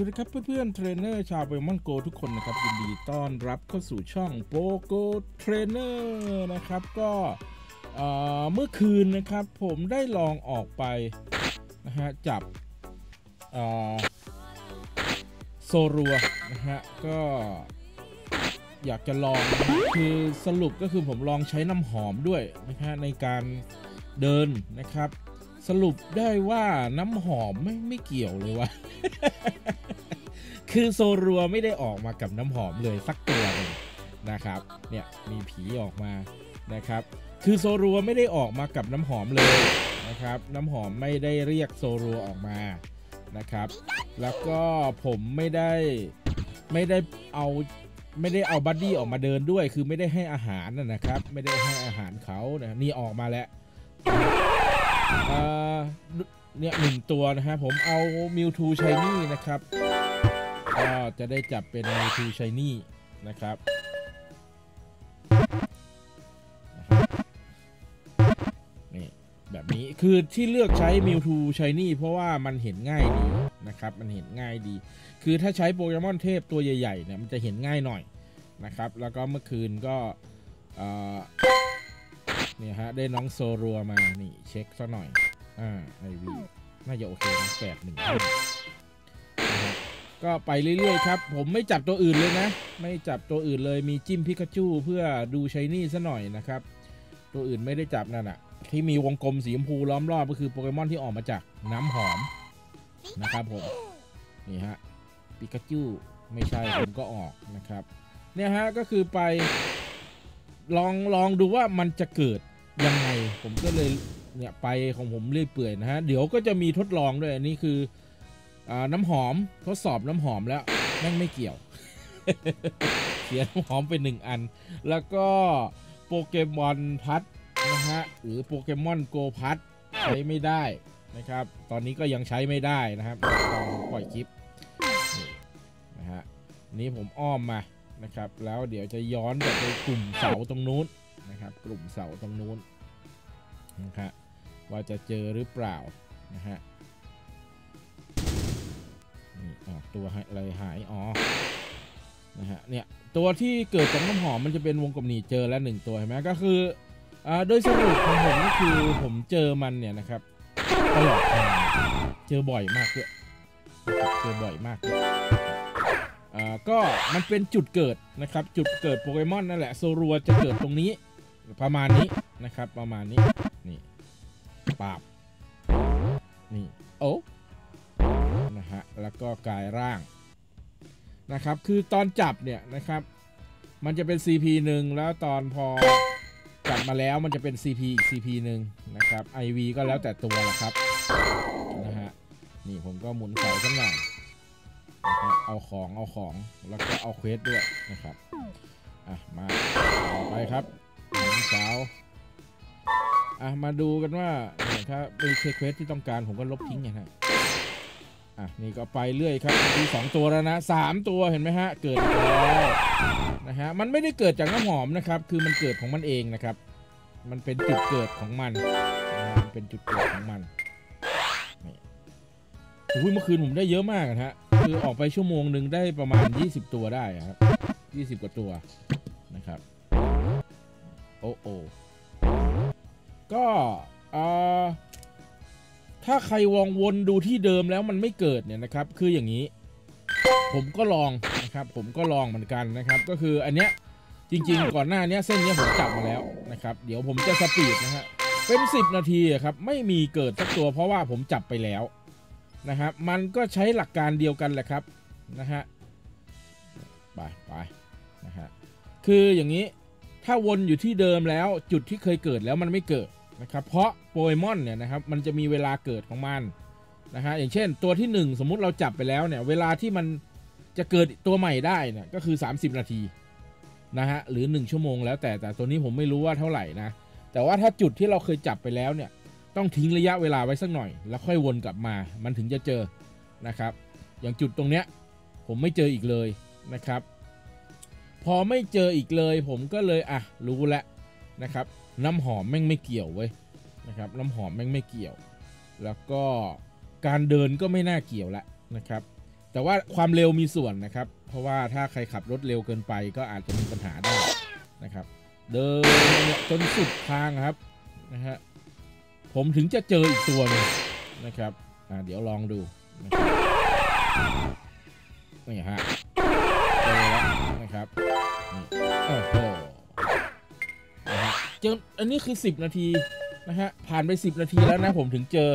วัสดีครับเพื่อนๆเทรนเนอร์ชาวโปเกมอนโกทุกคนนะครับยินดีต้อนรับเข้าสู่ช่อง Pogo Trainer นะครับก็เมื่อคืนนะครับผมได้ลองออกไปนะฮะจับโซรัวนะฮะก็อยากจะลองนะฮะคือสรุปก็คือผมลองใช้น้ำหอมด้วยนะฮะในการเดินนะครับ สรุปได้ว่าน้ำหอมไม่ไม่เกี่ยวเลยว่ะ คือโซรัวไม่ได้ออกมากับน้ำหอมเลยสักตัวหนึงนะครับเนี่ยมีผีออกมานะครับ คือโซรัวไม่ได้ออกมากับน้ำหอมเลยนะครับ น้ำหอมไม่ได้เรียกโซรัวออกมานะครับ แล้วก็ผมไม่ได้ไม่ได้เอาไม่ได้เอาบัดดี้ออกมาเดินด้วย คือไม่ได้ให้อาหารนะครับ ไม่ได้ให้อาหารเขานะนี่ออกมาแล้วเอ่อเนี่ยหนึ่งตัวนะฮะผมเอามิวทูชายนี่นะครับ ก็จะได้จับเป็นมิวทูชายนี่นะครับนี่แบบนี้คือที่เลือกใช้มิวทูชายนี่เพราะว่ามันเห็นง่ายดีนะครับ มันเห็นง่ายดี คือถ้าใช้โปเกมอนเทพตัวใหญ่ๆเนี่ยมันจะเห็นง่ายหน่อยนะครับ แล้วก็เมื่อคืนก็เอ่อเนี่ยฮะ ได้น้องโซรัวมา นี่ เช็คซะหน่อย อ่าไอวีน่าจะโอเคนะแปดหนึ่ง ก็ไปเรื่อยๆครับ ผมไม่จับตัวอื่นเลยนะ ไม่จับตัวอื่นเลยมีจิ้มพิกาจูเพื่อดูชายนี่ซะหน่อยนะครับ ตัวอื่นไม่ได้จับนั่นอะที่มีวงกลมสีชมพูล้อมรอบก็คือโปเกมอนที่ออกมาจากน้ำหอมนะครับผมนี่ฮะปิกาจูไม่ใช่ผมก็ออกนะครับ เนี่ยฮะก็คือไปลองลองดูว่ามันจะเกิดยังไง ผมก็เลยเนี่ยไปของผมเรื่อยเปื่อยนะฮะ เดี๋ยวก็จะมีทดลองด้วยอันนี้คือ น้ำหอมทดสอบน้ำหอมแล้วแม่งไม่เกี่ยว เสียน้ำหอมไปหนึ่งอัน แล้วก็โปเกมอนพัดนะฮะหรือโปเกมอนโกพัดใช้ไม่ได้นะครับ ตอนนี้ก็ยังใช้ไม่ได้นะครับลองปล่อยคลิปนะฮะนี่ผมอ้อมมานะครับ แล้วเดี๋ยวจะย้อนไปกลุ่มเสาตรงนู้นนะครับ กลุ่มเสาตรงนู้นนะครับว่าจะเจอหรือเปล่านะฮะ อ๋อตัวอะไรหาย อ๋อ นะฮะ เนี่ย ตัวที่เกิดจากน้ำหอมมันจะเป็นวงกลมหนีเจอแล้วหนึ่งตัวเห็นไหมก็คืออ่าโดยสรุปของผมก็คือผมเจอมันเนี่ยนะครับตลอดทางเจอบ่อยมากด้วยเจอบ่อยมากด้วยอ่าก็มันเป็นจุดเกิดนะครับ จุดเกิดโปเกมอนนั่นแหละโซรัวจะเกิดตรงนี้ ประมาณนี้นะครับ ประมาณนี้นี่ปาบ แล้วก็กายร่างนะครับ คือตอนจับเนี่ยนะครับ มันจะเป็น CP หนึ่งแล้วตอนพอจับมาแล้วมันจะเป็น CP อีก CP หนึ่งนะครับ IV ก็แล้วแต่ตัวละครับนะฮะนี่ผมก็หมุนเสาสักหน่อยนะครับเอาของเอาของแล้วก็เอา quest ด้วยนะครับอะมาต่อไปครับหญิงสาวอะมาดูกันว่าถ้าไม่ quest ที่ต้องการผมก็ลบทิ้งไงฮะ นี่ก็ไปเรื่อยครับมีสองตัวแล้วนะสามตัวเห็นไหมฮะ เกิดแล้วนะฮะมันไม่ได้เกิดจากน้ำหอมนะครับ คือมันเกิดของมันเองนะครับ มันเป็นจุดเกิดของมันมันเป็นจุดเกิดของมันโอ้ยเมื่อคืนผมได้เยอะมากอะฮะคือออกไปชั่วโมงหนึ่งได้ประมาณ 20 ตัวได้ครับ 20 กว่าตัวนะครับโอ้โอก็เอ่อ ถ้าใครวองวนดูที่เดิมแล้วมันไม่เกิดเนี่ยนะครับ คืออย่างนี้ ผมก็ลองนะครับ ผมก็ลองเหมือนกันนะครับ ก็คืออันเนี้ยจริง ๆ ก่อนหน้านี้เส้นเนี้ยผมจับมาแล้วนะครับ เดี๋ยวผมจะสปีดนะฮะเป็น 10 นาทีครับไม่มีเกิดสักตัวเพราะว่าผมจับไปแล้วนะครับมันก็ใช้หลักการเดียวกันแหละครับนะฮะไปไปนะฮะคืออย่างนี้ถ้าวนอยู่ที่เดิมแล้วจุดที่เคยเกิดแล้วมันไม่เกิด นะครับเพราะโปเกมอนเนี่ยนะครับมันจะมีเวลาเกิดของมันนะฮะอย่างเช่นตัวที่ 1 สมมุติเราจับไปแล้วเนี่ยเวลาที่มันจะเกิดตัวใหม่ได้เนี่ยก็คือ 30 นาทีนะฮะหรือ 1 ชั่วโมงแล้วแต่แต่ตัวนี้ผมไม่รู้ว่าเท่าไหร่นะแต่ว่าถ้าจุดที่เราเคยจับไปแล้วเนี่ยต้องทิ้งระยะเวลาไว้สักหน่อย แล้วค่อยวนกลับมา มันถึงจะเจอนะครับ อย่างจุดตรงเนี้ยผมไม่เจออีกเลยนะครับ พอไม่เจออีกเลย ผมก็เลยอะรู้แล้วนะครับ น้ำหอมแม่งไม่เกี่ยวเว้ยนะครับน้ำหอมแม่งไม่เกี่ยว แล้วก็การเดินก็ไม่น่าเกี่ยวละนะครับ แต่ว่าความเร็วมีส่วนนะครับ เพราะว่าถ้าใครขับรถเร็วเกินไปก็อาจจะมีปัญหาได้นะครับ เดินเนี่ยจนสุดทางครับนะฮะผมถึงจะเจออีกตัวหนึงนะครับอ่าเดี๋ยวลองดูนะนี่ฮะเจอแล้วนะครับโอ้โห เจออันนี้คือ 10 นาทีนะฮะผ่านไป 10 นาทีแล้วนะผมถึงเจอ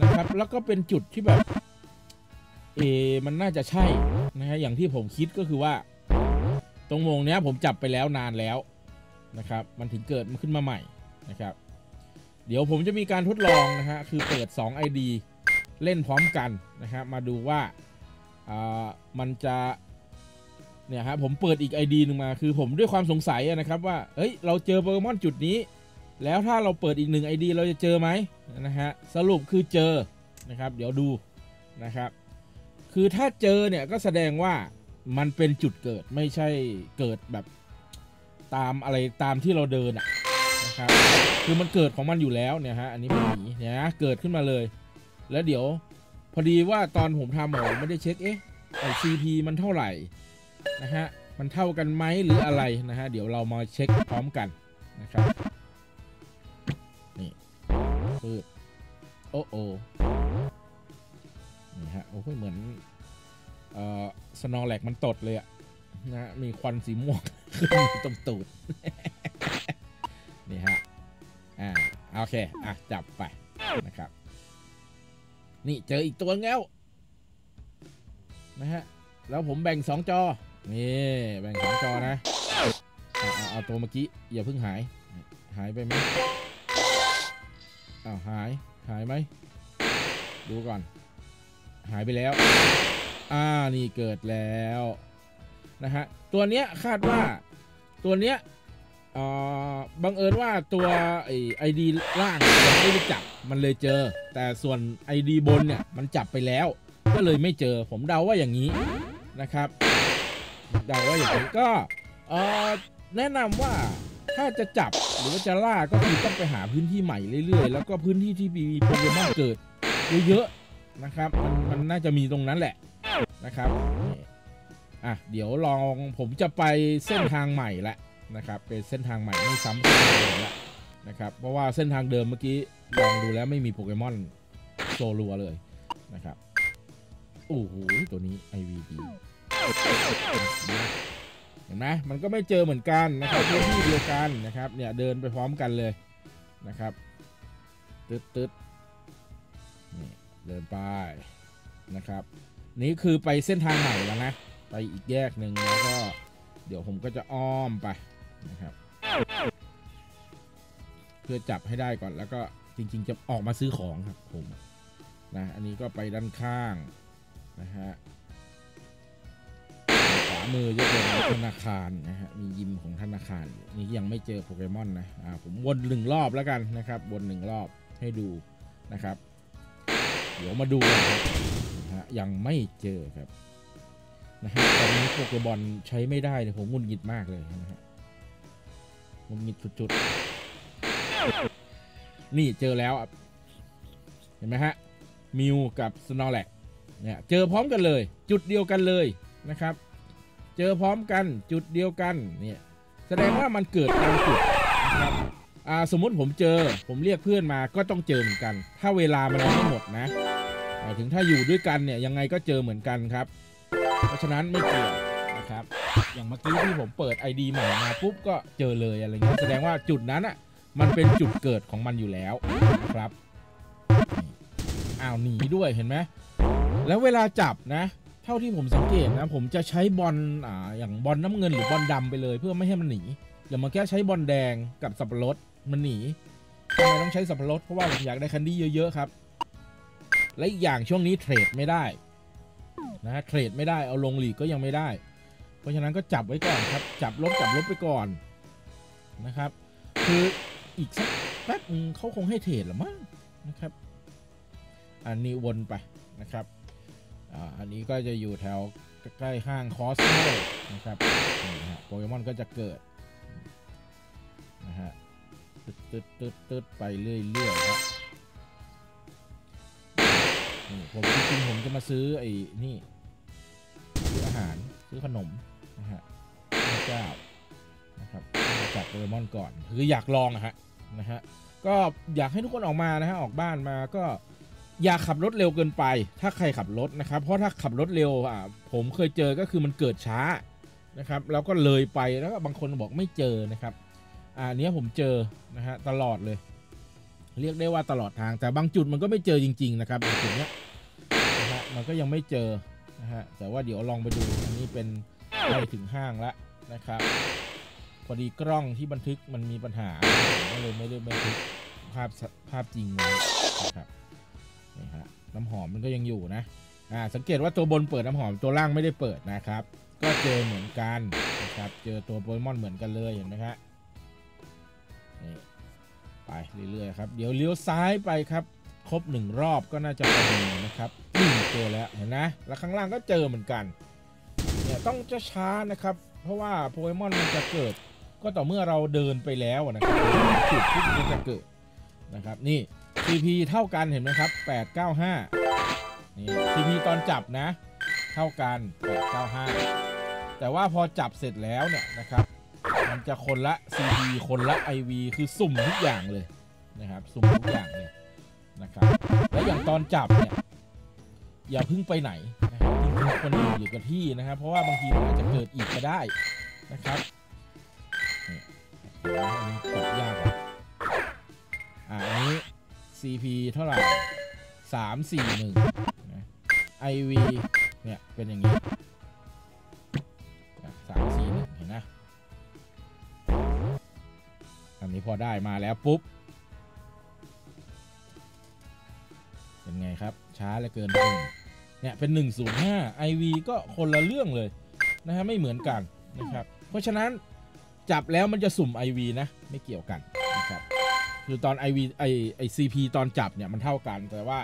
นะครับ แล้วก็เป็นจุดที่แบบ เอ มันน่าจะใช่นะฮะอย่างที่ผมคิดก็คือว่า ตรงวงเนี้ยผมจับไปแล้วนานแล้วนะครับ มันถึงเกิดมันขึ้นมาใหม่นะครับ เดี๋ยวผมจะมีการทดลองนะฮะคือเปิด 2 ID เล่นพร้อมกันนะฮะมาดูว่าอ่ามันจะ เนี่ยฮะผมเปิดอีก ID หนึ่งมาคือผมด้วยความสงสัยนะครับว่าเฮ้ยเราเจอโปเกมอนจุดนี้ แล้วถ้าเราเปิดอีกหนึ่ง ID เราจะเจอไหมนะฮะสรุปคือเจอนะครับ เดี๋ยวดูนะครับ คือถ้าเจอเนี่ยก็แสดงว่ามันเป็นจุดเกิดไม่ใช่เกิดแบบตามอะไรตามที่เราเดินอะนะครับคือมันเกิดของมันอยู่แล้วเนี่ยฮะอันนี้เป็นหมีเนี่ยนะเกิดขึ้นมาเลย แล้วเดี๋ยวพอดีว่าตอนผมทำผมไม่ได้เช็คเอ๊ะไอซีพีมันเท่าไหร่ นะฮะมันเท่ากันไหมหรืออะไรนะฮะเดี๋ยวเรามาเช็คพร้อมกันนะครับนี่ปืดโอ้โอนี่ฮะโอ้ยเหมือนเอ่อสนอแลกมันตดเลยอะนะฮะมีควันสีม่วงขึ้นอยู่ตรงตูดนี่ฮะอ่าโอเคอะจับไปนะครับ นี่เจออีกตัวแล้วนะฮะแล้วผมแบ่งสองจอ นี่แบ่งสองจอนะเอาเอาเอาตัวเมื่อกี้อย่าเพิ่งหาย หายไปไหมอ้าวหายหายไหมดูก่อน หายไปแล้ว อ่านี่เกิดแล้วนะฮะตัวเนี้ยคาดว่าตัวเนี้ยเออบังเอิญว่าตัวไอไอดีล่างยังไม่ได้จับมันเลยเจอ แต่ส่วนไอดีบนเนี่ยมันจับไปแล้ว ก็เลยไม่เจอผมเดาว่าอย่างนี้นะครับ เดาว่าอย่างนี้ก็เออแนะนำว่าถ้าจะจับหรือว่าจะล่าก็คือต้องไปหาพื้นที่ใหม่เรื่อยๆ แล้วก็พื้นที่ที่มีโปเกมอนเกิดเยอะๆนะครับมันมันน่าจะมีตรงนั้นแหละนะครับอะเดี๋ยวลองผมจะไปเส้นทางใหม่ละนะครับ เป็นเส้นทางใหม่ไม่ซ้ำเส้นทางเดิมละนะครับ เพราะว่าเส้นทางเดิมเมื่อกี้ลองดูแล้วไม่มีโปเกมอนโซลัวเลยนะครับโอ้โหตัวนี้ IVD เห็นไหมมันก็ไม่เจอเหมือนกันนะครับพื้นที่เดียวกันนะครับ เนี่ยเดินไปพร้อมกันเลยนะครับตึ๊ดตึ๊ดนี่เดินไปนะครับ นี่คือไปเส้นทางใหม่แล้วนะ ไปอีกแยกหนึ่งแล้วก็ เดี๋ยวผมก็จะอ้อมไปนะครับ เพื่อจับให้ได้ก่อนแล้วก็จริง ๆ จะออกมาซื้อของครับผมนะอันนี้ก็ไปด้านข้างนะฮะ มือจะเป็นธนาคารนะฮะมียิมของธนาคารนี่ยังไม่เจอโปเกมอนนะอ่าผมวนหนึ่งรอบแล้วกันนะครับวนหนึ่งรอบให้ดูนะครับ เดี๋ยวมาดูกันครับนะฮะยังไม่เจอครับนะฮะตอนนี้โปเกบอลใช้ไม่ได้เนี่ยผมงุนงิดมากเลยนะฮะงุนงิดสุดๆนี่เจอแล้วเห็นไหมฮะมิวกับสโนแลกเนี่ยเจอพร้อมกันเลย จุดเดียวกันเลยนะครับ เจอพร้อมกันจุดเดียวกันเนี่ยแสดงว่ามันเกิดตามจุดนะครับอ่าสมมุติผมเจอผมเรียกเพื่อนมาก็ต้องเจอเหมือนกัน ถ้าเวลามันยังไม่หมดนะหมายถึงถ้าอยู่ด้วยกันเนี่ยยังไงก็เจอเหมือนกันครับ เพราะฉะนั้นไม่เกี่ยวนะครับ อย่างเมื่อกี้ที่ผมเปิด ID ใหม่มาปุ๊บก็เจอเลยอะไรเงี้ยแสดงว่าจุดนั้นอะมันเป็นจุดเกิดของมันอยู่แล้วครับอ้าวหนีด้วยเห็นไหมแล้วเวลาจับนะ เท่าที่ผมสังเกตนะ ผมจะใช้บอลอ่าอย่างบอลน้ำเงินหรือบอลดำไปเลย เพื่อไม่ให้มันหนีอย่างเมื่อกี้ใช้บอลแดงกับสับปะรดมันหนีทำไมต้องใช้สับปะรดเพราะว่าผมอยากได้คันดี้เยอะๆครับ และอีกอย่างช่วงนี้เทรดไม่ได้นะเทรดไม่ได้เอาลงหลีกก็ยังไม่ได้ เพราะฉะนั้นก็จับไว้ก่อนครับ จับลบจับลบไปก่อนนะครับ คืออีกสักแป๊บเขาคงให้เทรดหรือมั้งนะครับ อันนี้วนไปนะครับ อันนี้ก็จะอยู่แถวใกล้ห้างคอสโมนะครับนี่ฮะโปเกมอนก็จะเกิดนะฮะตึ๊ดตึ๊ดตึ๊ดตึ๊ดไปเรื่อยๆครับผมจริงๆผมจะมาซื้อไอ้นี่อาหารซื้อขนมนะฮะพระเจ้านะครับจับโปเกมอนก่อนคืออยากลองอะฮะนะฮะก็อยากให้ทุกคนออกมานะฮะออกบ้านมาก็ อย่าขับรถเร็วเกินไป ถ้าใครขับรถนะครับ เพราะถ้าขับรถเร็วอะผมเคยเจอก็คือมันเกิดช้านะครับ แล้วก็เลยไปแล้วก็บางคนบอกไม่เจอนะครับอ่าเนี้ยผมเจอนะฮะตลอดเลย เรียกได้ว่าตลอดทาง แต่บางจุดมันก็ไม่เจอจริง ๆ นะครับบางจุดเนี้ยนะฮะมันก็ยังไม่เจอนะฮะแต่ว่าเดี๋ยวลองไปดูอันนี้เป็นใกล้ถึงห้างแล้วนะครับ พอดีกล้องที่บันทึกมันมีปัญหาผมก็เลยไม่ได้บันทึกภาพสภาพจริงนะครับ นี่ฮะน้ำหอมมันก็ยังอยู่นะอ่าสังเกตว่าตัวบนเปิดน้ำหอมตัวล่างไม่ได้เปิดนะครับ ก็เจอเหมือนกันนะครับเจอตัวโปเกมอนเหมือนกันเลยเห็นไหมครับนี่ไปเรื่อยๆครับเดี๋ยวเลี้ยวซ้ายไปครับครบหนึ่งรอบก็น่าจะพอดีนะครับนี่เจอแล้วเห็นนะแล้วข้างล่างก็เจอเหมือนกันเนี่ยต้องจะช้านะครับ เพราะว่าโปเกมอนมันจะเกิด ก็ต่อเมื่อเราเดินไปแล้วนะครับจุดที่มันจะเกิดนะครับนี่ CP เท่ากันเห็นไหมครับ 895 นี่ CP ตอนจับนะ เท่ากัน 895 แต่ว่าพอจับเสร็จแล้วเนี่ยนะครับ มันจะคนละ CP คนละ IV คือสุ่มทุกอย่างเลยนะครับ สุ่มทุกอย่างเลยนะครับ และอย่างตอนจับเนี่ย อย่าพึ่งไปไหนนะครับจริงคนอยู่อยู่กับที่นะครับ เพราะว่าบางทีมันอาจจะเกิดอีกก็ได้นะครับนี่จับยากอ่าอันนี้ CP เท่าไหร่สามสี่หนึ่งนะ IV เนี่ย เป็นอย่างนี้สามสี่หนึ่งเห็นนะ อันนี้พอได้มาแล้วปุ๊บ เป็นไงครับ ช้าเหลือเกินเองเนี่ย เป็น 105 IV ก็คนละเรื่องเลยนะฮะ ไม่เหมือนกันนะครับ เพราะฉะนั้นจับแล้วมันจะสุ่ม IV นะ ไม่เกี่ยวกันนะครับ คือตอน IV ไอไอ CP ตอนจับเนี่ยมันเท่ากัน แต่ว่า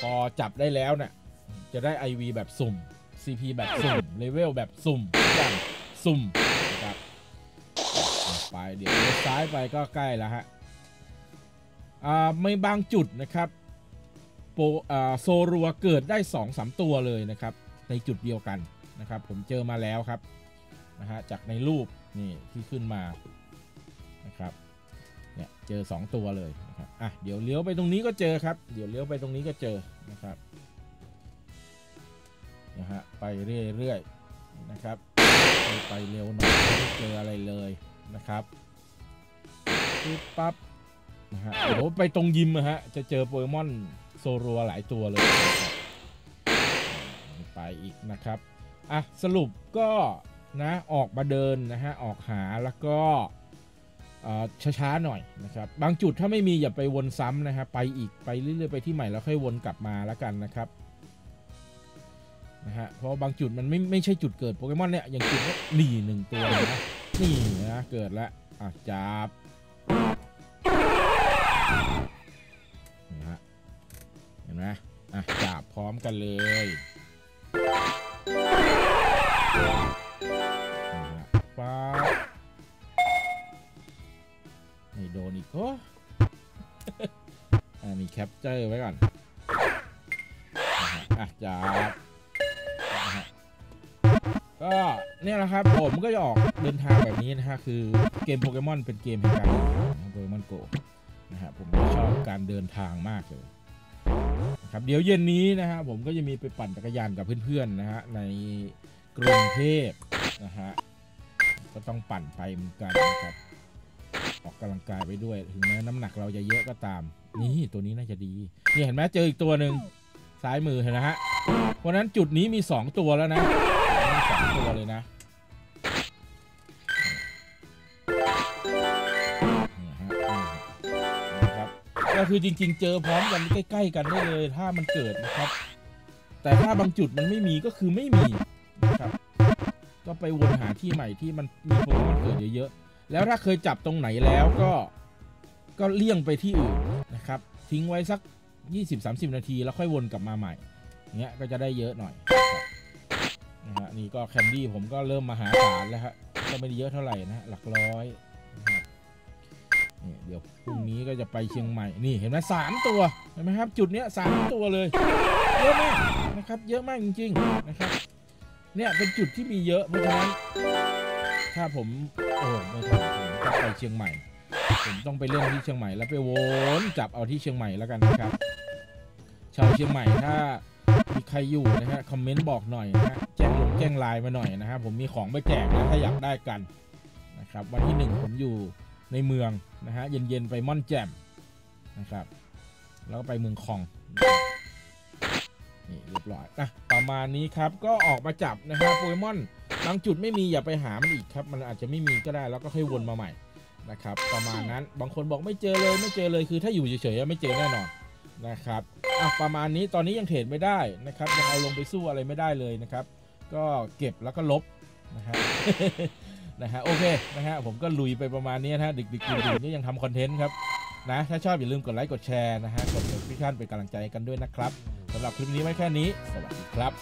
พอจับได้แล้วเนี่ยจะได้ IV แบบสุ่ม CP แบบสุ่มเลเวลแบบสุ่มกอย่างสุ่มนะครับไปเดี๋ยวเลี้ยวซ้ายไปก็ใกล้แล้วฮะอ่าไม่บางจุดนะครับโปอ่าโซรัวเกิดได้2อสตัวเลยนะครับ ในจุดเดียวกันนะครับ ผมเจอมาแล้วครับนะฮะจากในรูปนี่ที่ขึ้นมานะครับ เนี่ยเจอ 2 ตัวเลยนะครับอะเดี๋ยวเลี้ยวไปตรงนี้ก็เจอครับ เดี๋ยวเลี้ยวไปตรงนี้ก็เจอนะครับนะฮะไปเรื่อยๆนะครับไปไปเร็วหน่อยไม่เจออะไรเลยนะครับปึ๊บปั๊บนะฮะเดี๋ยวไปตรงยิมนะฮะจะเจอโปเกมอนโซรัวหลายตัวเลยไปอีกนะครับอะสรุปก็นะออกมาเดินนะฮะออกหาแล้วก็ ช้าๆหน่อยนะครับบางจุดถ้าไม่มีอย่าไปวนซ้ำนะครับไปอีกไปเรื่อยๆไปที่ใหม่แล้วค่อยวนกลับมาแล้วกันนะครับนะฮะเพราะบางจุดมันไม่ไม่ใช่จุดเกิดโปเกมอนเนี่ยอย่างจุดนี้นี่หนึ่งตัวนะนี่นะเกิดแล้วอะจับนะฮะเห็นไหมอะจับพร้อมกันเลย capture ไว้ก่อนนะฮะอะจับก็เนี่ยแหละครับ ผมก็จะออกเดินทางแบบนี้นะฮะคือเกมโปเกมอนเป็นเกมแห่งการเดินทางโปเกมอนโกนะฮะผมชอบการเดินทางมากเลยนะครับเดี๋ยวเย็นนี้นะฮะผมก็จะมีไปปั่นจักรยานกับเพื่อนๆนะฮะในกรุงเทพนะฮะก็ต้องปั่นไปเหมือนกันนะครับ ออกกำลังกายไปด้วย ถึงแม้น้ำหนักเราจะเยอะก็ตาม นี่ตัวนี้น่าจะดีนี่เห็นไหมเจออีกตัวหนึ่งซ้ายมือเห็นนะฮะเพราะนั้นจุดนี้มี 2 ตัวแล้วนะสองตัวเลยนะก็คือจริง ๆ เจอพร้อมกันใกล้ ๆ กันได้เลยถ้ามันเกิดนะครับ แต่ถ้าบางจุดมันไม่มีก็คือไม่มีนะครับ ก็ไปวนหาที่ใหม่ที่มันมีโปเกมอนเกิดเยอะๆแล้วถ้าเคยจับตรงไหนแล้วก็ ก็เลี่ยงไปที่อื่นนะครับ ทิ้งไว้สัก 20-30 นาทีแล้วค่อยวนกลับมาใหม่เงี้ยก็จะได้เยอะหน่อยนะฮะนี่ก็แคนดี้ผมก็เริ่มมาหาศาลแล้วฮะก็ไม่ได้เยอะเท่าไหร่นะหลักร้อยนี่เดี๋ยวพรุ่งนี้ก็จะไปเชียงใหม่นี่เห็นไหมสามตัวเห็นไหมครับ จุดเนี้ยสามตัวเลยเยอะมากนะครับ เยอะมากจริง ๆนะครับ เนี่ยเป็นจุดที่มีเยอะเพราะฉะนั้นถ้าผมโอ้ไม่ทันผมต้องไปเชียงใหม่ ผมต้องไปเล่นที่เชียงใหม่แล้วไปวนจับเอาที่เชียงใหม่แล้วกันนะครับ ชาวเชียงใหม่ถ้ามีใครอยู่นะฮะคอมเมนต์บอกหน่อยนะฮะแจ้งลงแจ้งไลน์มาหน่อยนะฮะผมมีของไปแจกนะถ้าอยากได้กันนะครับ วันที่หนึ่งผมอยู่ในเมืองนะฮะเย็นๆไปม่อนแจ่มนะครับ แล้วก็ไปเมืองคองนี่เรียบร้อยนะประมาณนี้ครับก็ออกมาจับนะฮะโปเกมอนบางจุดไม่มีอย่าไปหามันอีกครับ มันอาจจะไม่มีก็ได้แล้วก็ค่อยวนมาใหม่ นะครับประมาณนั้นบางคนบอกไม่เจอเลยไม่เจอเลยคือถ้าอยู่เฉยๆไม่เจอแน่นอนนะครับอะประมาณนี้ตอนนี้ยังเทรดไม่ได้นะครับยังเอาลงไปสู้อะไรไม่ได้เลยนะครับ ก็เก็บแล้วก็ลบนะฮะนะฮะโอเคนะฮะผมก็ลุยไปประมาณนี้นะฮะดึกๆดื่นๆก็ยังทำคอนเทนต์ครับนะถ้าชอบอย่าลืมกดไลค์กดแชร์นะฮะกด subscription เป็นกำลังใจกันด้วยนะครับสำหรับคลิปนี้ไว้แค่นี้ สวัสดีครับ